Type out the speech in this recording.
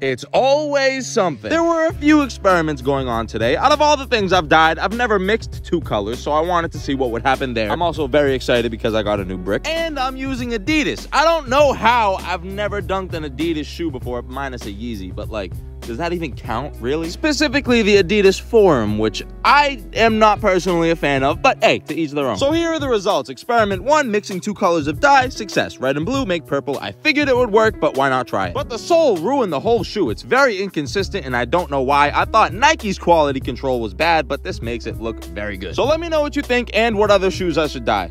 It's always something. There were a few experiments going on today. Out of all the things I've dyed, I've never mixed two colors, so I wanted to see what would happen there. I'm also very excited because I got a new brick. And I'm using Adidas. I don't know how I've never dunked an Adidas shoe before, minus a Yeezy, but like, does that even count, really? Specifically the Adidas Forum, which I am not personally a fan of, but hey, to each their own. So here are the results. Experiment one, mixing two colors of dye, success. Red and blue make purple. I figured it would work, but why not try it? But the sole ruined the whole shoe. It's very inconsistent, and I don't know why. I thought Nike's quality control was bad, but this makes it look very good. So let me know what you think and what other shoes I should dye.